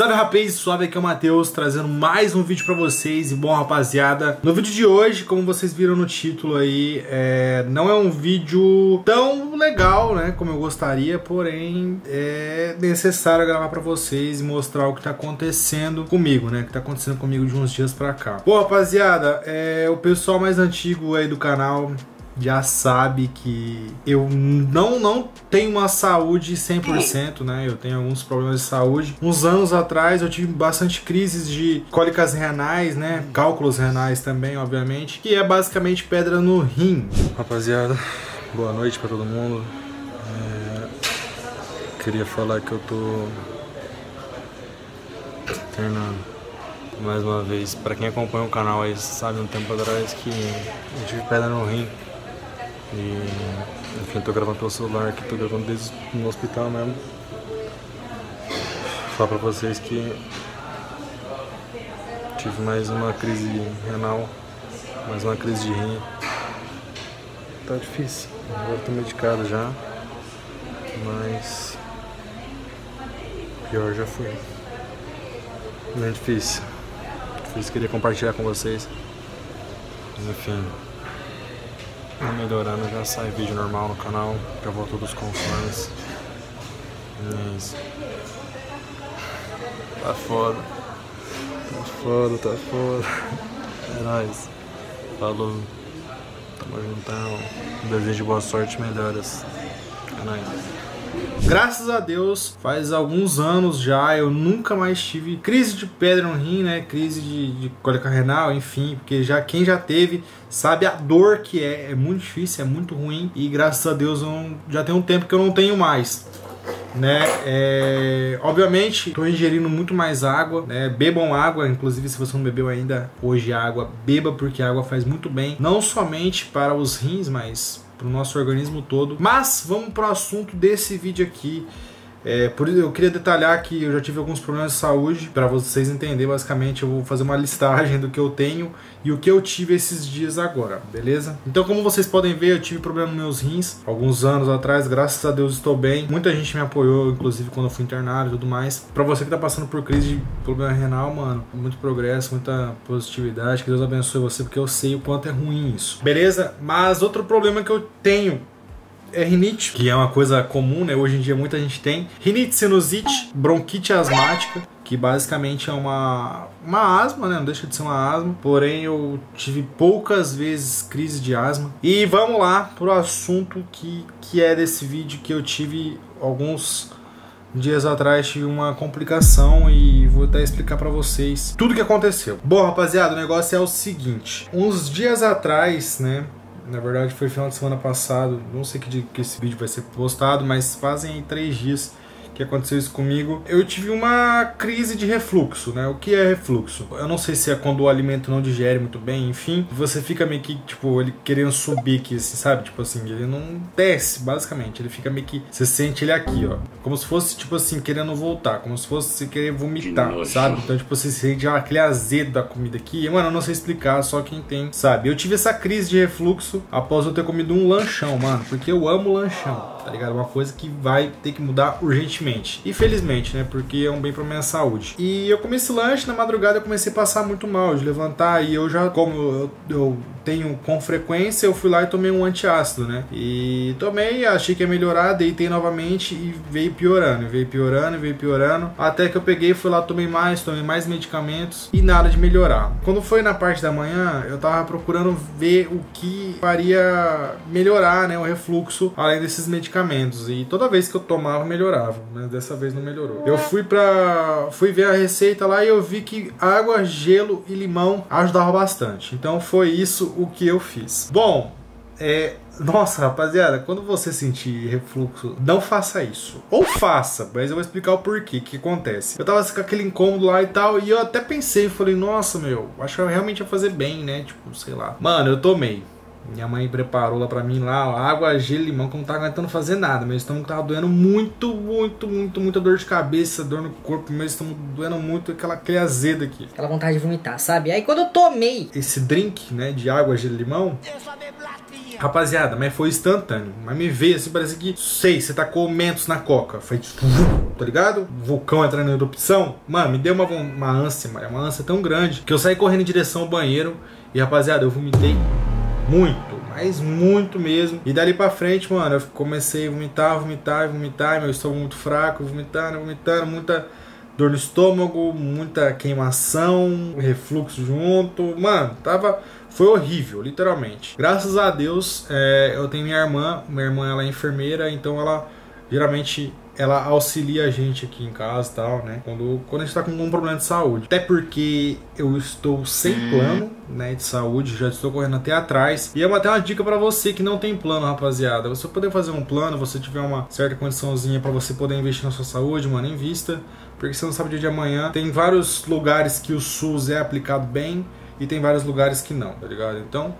Salve rapaz, suave aqui é o Matheus trazendo mais um vídeo pra vocês e bom rapaziada, no vídeo de hoje, como vocês viram no título aí, é, não é um vídeo tão legal, né, como eu gostaria, porém é necessário gravar pra vocês e mostrar o que tá acontecendo comigo, né, o que tá acontecendo comigo de uns dias pra cá. Bom rapaziada, é, o pessoal mais antigo aí do canal já sabe que eu não, não tenho uma saúde 100%, né? Eu tenho alguns problemas de saúde. Uns anos atrás eu tive bastante crises de cólicas renais, né? Cálculos renais também, obviamente, que é basicamente pedra no rim. Rapaziada, boa noite para todo mundo. É... Queria falar que eu tô internando mais uma vez. Para quem acompanha o canal aí sabe um tempo atrás que eu tive pedra no rim. E enfim, tô gravando pelo celular aqui, tô gravando desde no hospital mesmo. Falar pra vocês que tive mais uma crise renal, mais uma crise de rim. Tá difícil, agora tô medicado já, mas pior já foi. Não é difícil. Difícil queria compartilhar com vocês. Enfim. Tá melhorando, já sai vídeo normal no canal, já voltou dos conformes. É isso. Tá foda. Tá foda, tá foda. É nóis. Falou. Tamo juntão. Um desejo de boa sorte e melhoras. É nóis. Graças a Deus, faz alguns anos já, eu nunca mais tive crise de pedra no rim, né? Crise de, de cólica renal, enfim, porque já quem já teve sabe a dor que é, é muito difícil, é muito ruim e graças a Deus eu já tem um tempo que eu não tenho mais. Né, é, obviamente estou ingerindo muito mais água, né, bebam água, inclusive se você não bebeu ainda hoje água, beba porque a água faz muito bem, não somente para os rins, mas para o nosso organismo todo. Mas vamos para o assunto desse vídeo aqui. É, por eu queria detalhar que eu já tive alguns problemas de saúde para vocês entenderem. Basicamente, eu vou fazer uma listagem do que eu tenho e o que eu tive esses dias agora, beleza? Então, como vocês podem ver, eu tive problema nos meus rins alguns anos atrás. Graças a Deus estou bem. Muita gente me apoiou, inclusive quando eu fui internado e tudo mais. Para você que tá passando por crise de problema renal, mano, muito progresso, muita positividade. Que Deus abençoe você, porque eu sei o quanto é ruim isso, beleza? Mas outro problema que eu tenho é rinite, que é uma coisa comum, né? Hoje em dia muita gente tem. Rinite, sinusite, bronquite asmática, que basicamente é uma, uma asma, né? Não deixa de ser uma asma. Porém, eu tive poucas vezes crise de asma. E vamos lá pro assunto que, que é desse vídeo que eu tive alguns dias atrás tive uma complicação e vou até explicar para vocês tudo que aconteceu. Bom, rapaziada, o negócio é o seguinte. Uns dias atrás, né, na verdade foi final de semana passado, não sei que dia que esse vídeo vai ser postado, mas fazem três dias que aconteceu isso comigo. Eu tive uma crise de refluxo, né? O que é refluxo? Eu não sei se é quando o alimento não digere muito bem, enfim. Você fica meio que, tipo, ele querendo subir aqui, assim, sabe? Tipo assim, ele não desce, basicamente. Ele fica meio que. Você sente ele aqui, ó. Como se fosse, tipo assim, querendo voltar. Como se fosse você querer vomitar, sabe? Então, tipo, você sente aquele azedo da comida aqui. Mano, eu não sei explicar, só quem tem, sabe? Eu tive essa crise de refluxo após eu ter comido um lanchão, mano. Porque eu amo lanchão tá ligado? Uma coisa que vai ter que mudar urgentemente. E felizmente, né? Porque é um bem pra minha saúde. E eu comi esse lanche, na madrugada eu comecei a passar muito mal, de levantar, e eu já, como eu, eu tenho com frequência, eu fui lá e tomei um antiácido, né? E tomei, achei que ia melhorar, deitei novamente e veio piorando, veio piorando, veio piorando, até que eu peguei, fui lá, tomei mais, tomei mais medicamentos e nada de melhorar. Quando foi na parte da manhã, eu tava procurando ver o que faria melhorar, né, o refluxo, além desses medicamentos. E toda vez que eu tomava, melhorava, mas dessa vez não melhorou. Eu fui pra. fui ver a receita lá e eu vi que água, gelo e limão ajudava bastante. Então foi isso o que eu fiz. Bom, é, nossa, rapaziada, quando você sentir refluxo, não faça isso. Ou faça, mas eu vou explicar o porquê, que acontece. Eu tava com aquele incômodo lá e tal, e eu até pensei, falei, nossa, meu, acho que eu realmente ia fazer bem, né? Tipo, sei lá. Mano, eu tomei. Minha mãe preparou lá pra mim lá, água, gelo, limão, que eu não tava aguentando fazer nada. Meu estômago tava doendo muito, muito, muito, muita dor de cabeça, dor no corpo, meu estômago doendo muito, aquela, aquele azedo aqui. Aquela vontade de vomitar, sabe? Aí quando eu tomei esse drink, né, de água, gelo, limão, Rapaziada, mas foi instantâneo. Mas me veio assim, parece que, sei, você tacou mentos na coca. Foi tipo, tá ligado? Vulcão entrando em erupção. Mano, me deu uma, uma ânsia, mano, uma ânsia tão grande que eu saí correndo em direção ao banheiro. E rapaziada, eu vomitei muito, mas muito mesmo. E dali pra frente, mano, eu comecei a vomitar, vomitar, vomitar. Meu estômago muito fraco, vomitando, vomitando, muita dor no estômago, muita queimação, refluxo junto. Mano, tava. Foi horrível, literalmente. Graças a Deus, é, eu tenho minha irmã. Minha irmã ela é enfermeira, então ela geralmente ela auxilia a gente aqui em casa e tal, né? Quando, quando a gente tá com algum problema de saúde. Até porque eu estou sem plano, né, de saúde, já estou correndo até atrás. E é até uma dica para você que não tem plano, rapaziada. Você poder fazer um plano, você tiver uma certa condiçãozinha para você poder investir na sua saúde, mano, invista. Porque você não sabe o dia de amanhã. Tem vários lugares que o SUS é aplicado bem e tem vários lugares que não, tá ligado? Então,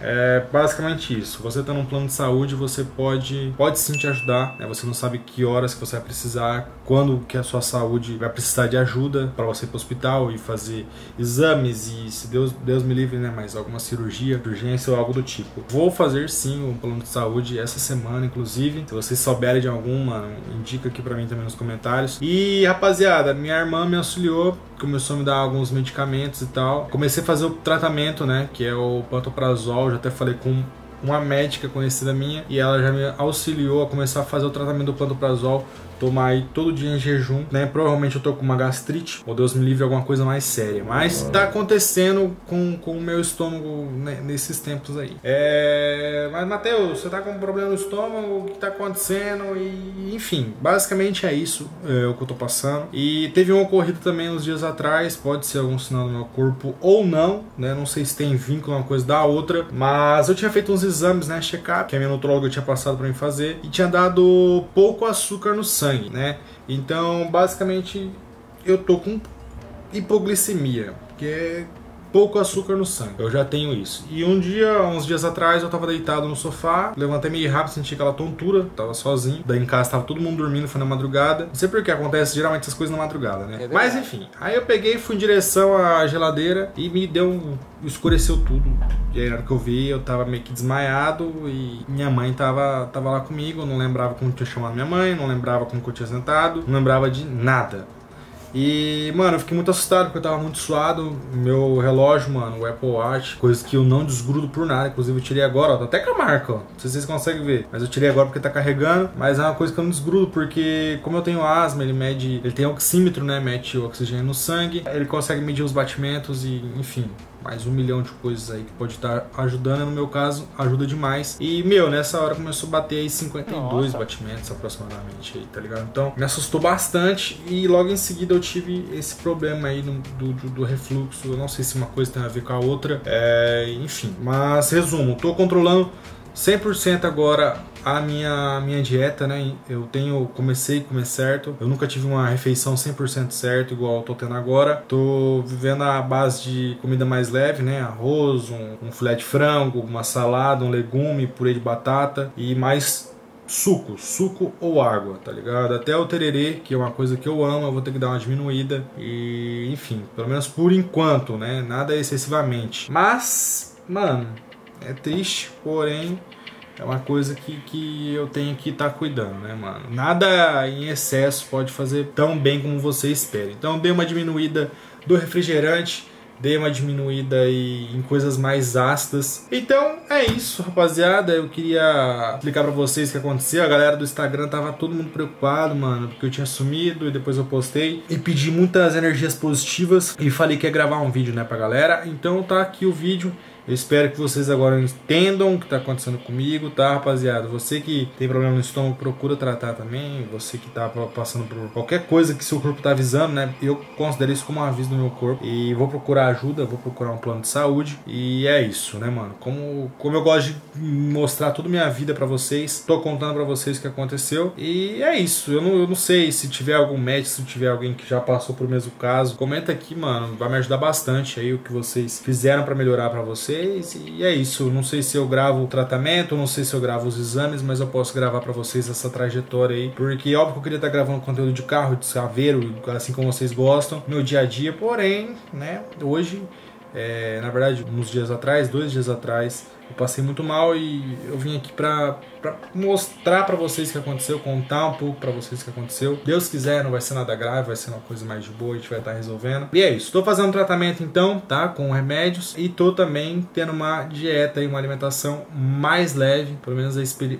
é basicamente isso. Você está num plano de saúde, você pode, pode sim te ajudar. Né? Você não sabe que horas que você vai precisar, quando que a sua saúde vai precisar de ajuda para você ir para o hospital e fazer exames e, se Deus, Deus me livre, né? Mas alguma cirurgia, urgência ou algo do tipo. Vou fazer sim um plano de saúde essa semana, inclusive. Se vocês souberem de alguma, indica aqui para mim também nos comentários. E rapaziada, minha irmã me auxiliou começou a me dar alguns medicamentos e tal. Comecei a fazer o tratamento, né, que é o pantoprazol, já até falei com uma médica conhecida minha e ela já me auxiliou a começar a fazer o tratamento do pantoprazol tomar aí todo dia em jejum, né? Provavelmente eu tô com uma gastrite, ou Deus me livre, alguma coisa mais séria. Mas tá acontecendo com, com o meu estômago né, nesses tempos aí. É... Mas, Matheus, você tá com um problema no estômago, o que tá acontecendo? E, enfim, basicamente é isso é, o que eu tô passando. E teve um ocorrido também uns dias atrás, pode ser algum sinal do meu corpo ou não, né? Não sei se tem vínculo uma coisa da outra, mas eu tinha feito uns exames, né? Check-up, que a minha nutróloga tinha passado para mim fazer, e tinha dado pouco açúcar no sangue sangue, né? Então, basicamente, eu tô com hipoglicemia, que é pouco açúcar no sangue. Eu já tenho isso. E um dia, uns dias atrás, eu tava deitado no sofá, levantei meio rápido, senti aquela tontura, tava sozinho. Daí em casa tava todo mundo dormindo, foi na madrugada. Não sei por que acontece geralmente essas coisas na madrugada, né? É Mas enfim, aí eu peguei, fui em direção à geladeira e me deu um. escureceu tudo. E aí, na hora que eu vi, eu tava meio que desmaiado e minha mãe tava, tava lá comigo. Eu não lembrava como eu tinha chamado minha mãe, não lembrava como eu tinha sentado, não lembrava de nada. E, mano, eu fiquei muito assustado porque eu tava muito suado. Meu relógio, mano, o Apple Watch, coisa que eu não desgrudo por nada. Inclusive, eu tirei agora, ó, tá até com a marca, ó. Não sei se vocês conseguem ver. Mas eu tirei agora porque tá carregando. Mas é uma coisa que eu não desgrudo porque, como eu tenho asma, ele mede. Ele tem oxímetro, né? Mede o oxigênio no sangue. Ele consegue medir os batimentos e, enfim mais um milhão de coisas aí que pode estar ajudando. No meu caso, ajuda demais. E, meu, nessa hora começou a bater aí 52 Nossa. batimentos aproximadamente aí, tá ligado? Então, me assustou bastante e logo em seguida eu tive esse problema aí no, do, do, do, refluxo. Eu não sei se uma coisa tem a ver com a outra. É, enfim, mas resumo, tô controlando 100% agora a minha, minha dieta, né? Eu tenho, comecei comer certo. Eu nunca tive uma refeição 100% certo, igual eu tô tendo agora. Tô vivendo a base de comida mais leve, né? Arroz, um, um filé de frango, uma salada, um legume, purê de batata e mais suco, suco ou água, tá ligado? Até o tererê, que é uma coisa que eu amo, eu vou ter que dar uma diminuída. E, enfim, pelo menos por enquanto, né? Nada excessivamente. Mas, mano, é triste, porém é uma coisa que, que eu tenho que estar tá cuidando, né, mano? Nada em excesso pode fazer tão bem como você espera. Então dei uma diminuída do refrigerante, dei uma diminuída em coisas mais ácidas. Então é isso, rapaziada. Eu queria explicar para vocês o que aconteceu. A galera do Instagram tava todo mundo preocupado, mano, porque eu tinha sumido e depois eu postei e pedi muitas energias positivas e falei que ia gravar um vídeo, né, pra galera. Então tá aqui o vídeo. Eu espero que vocês agora entendam o que está acontecendo comigo, tá, rapaziada? Você que tem problema no estômago, procura tratar também. Você que está passando por qualquer coisa que seu corpo está avisando, né? Eu considero isso como um aviso do meu corpo. E vou procurar ajuda, vou procurar um plano de saúde. E é isso, né, mano? Como, como eu gosto de mostrar toda a minha vida para vocês, tô contando para vocês o que aconteceu. E é isso. Eu não, eu não sei se tiver algum médico, se tiver alguém que já passou por mesmo caso. Comenta aqui, mano. Vai me ajudar bastante aí o que vocês fizeram para melhorar para vocês vocês. E é isso. Não sei se eu gravo o tratamento, não sei se eu gravo os exames, mas eu posso gravar para vocês essa trajetória aí. Porque óbvio que eu queria estar gravando conteúdo de carro, de saveiro, assim como vocês gostam, no dia a dia. Porém, né, hoje É, na verdade, uns dias atrás, dois dias atrás, eu passei muito mal e eu vim aqui pra, pra mostrar pra vocês o que aconteceu, contar um pouco pra vocês o que aconteceu. Deus quiser, não vai ser nada grave, vai ser uma coisa mais de boa, a gente vai estar resolvendo. E é isso, tô fazendo tratamento então, tá? Com remédios e tô também tendo uma dieta e uma alimentação mais leve, pelo menos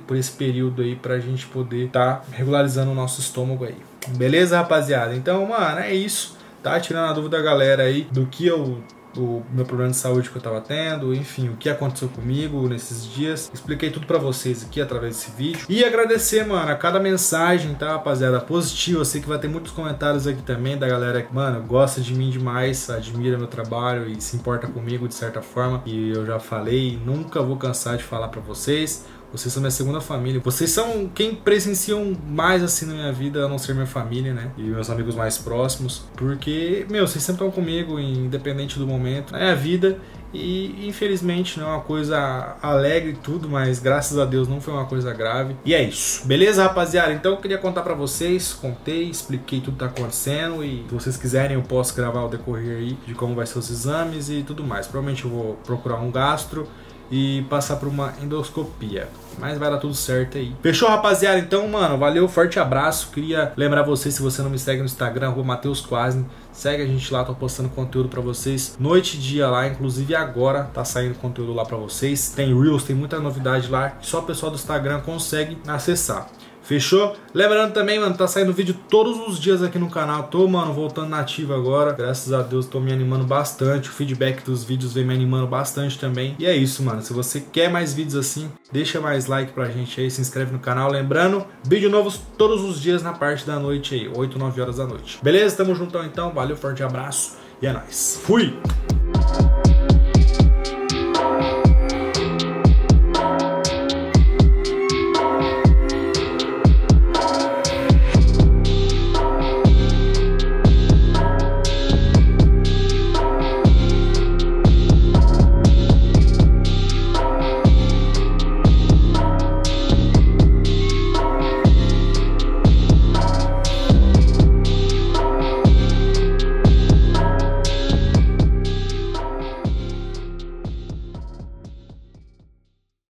por esse período aí, pra gente poder tá regularizando o nosso estômago aí. Beleza, rapaziada? Então, mano, é isso. Tá tirando a dúvida da galera aí do que eu o meu problema de saúde que eu tava tendo, enfim, o que aconteceu comigo nesses dias. Expliquei tudo para vocês aqui através desse vídeo. E agradecer, mano, a cada mensagem, tá, rapaziada? Positiva. Sei que vai ter muitos comentários aqui também da galera que, mano, gosta de mim demais, admira meu trabalho e se importa comigo de certa forma. E eu já falei, nunca vou cansar de falar para vocês. Vocês são minha segunda família. Vocês são quem presenciam mais assim na minha vida, a não ser minha família, né? E meus amigos mais próximos. Porque, meu, vocês sempre estão comigo, independente do momento. É a vida. E infelizmente não é uma coisa alegre e tudo, mas graças a Deus não foi uma coisa grave. E é isso. Beleza, rapaziada? Então eu queria contar para vocês, contei, expliquei tudo que tá acontecendo e se vocês quiserem eu posso gravar o decorrer aí de como vai ser os exames e tudo mais. Provavelmente eu vou procurar um gastro e passar por uma endoscopia. Mas vai dar tudo certo aí. Fechou, rapaziada? Então, mano, valeu, forte abraço. Queria lembrar você, se você não me segue no Instagram, arroba Matheus Quasne, segue a gente lá, tô postando conteúdo para vocês noite e dia lá, inclusive agora tá saindo conteúdo lá para vocês. Tem Reels, tem muita novidade lá, só o pessoal do Instagram consegue acessar. Fechou? Lembrando também, mano, tá saindo vídeo todos os dias aqui no canal. Tô, mano, voltando nativo agora. Graças a Deus, tô me animando bastante. O feedback dos vídeos vem me animando bastante também. E é isso, mano. Se você quer mais vídeos assim, deixa mais like pra gente aí, se inscreve no canal. Lembrando, vídeo novos todos os dias na parte da noite aí, 8, 9 horas da noite. Beleza? Tamo juntão então. Valeu, forte abraço e é nóis. Fui!